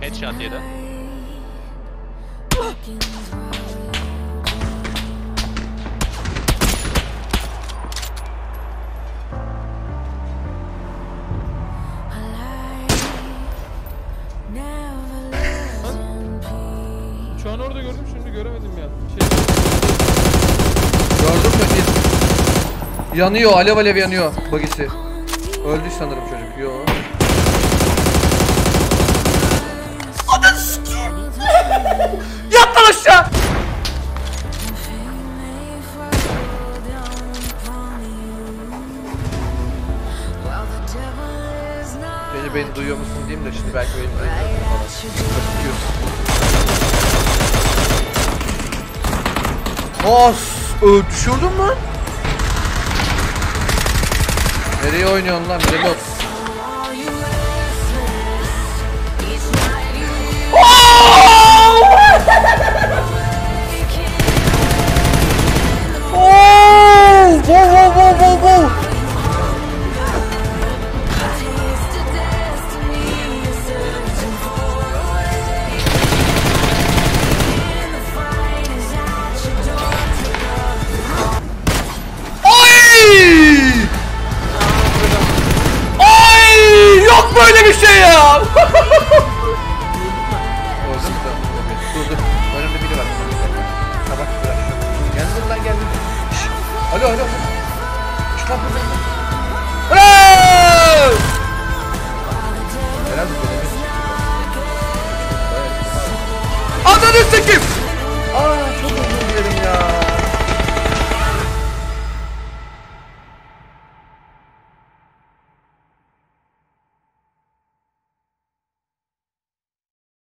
headshot yedi. Şu an orada gördüm şimdi göremedim ya. Şey, Gördün mü? Bir... Yanıyor, alev alev yanıyor bagisi. Öldü sanırım çocuk. Yo. Beni beni duyuyor musun diyeyim de şimdi belki beni duymuyorsun falan. As, ö, düşürdün mü? Nereye oynuyorsun lan Reload? Alo alo. Çık lan!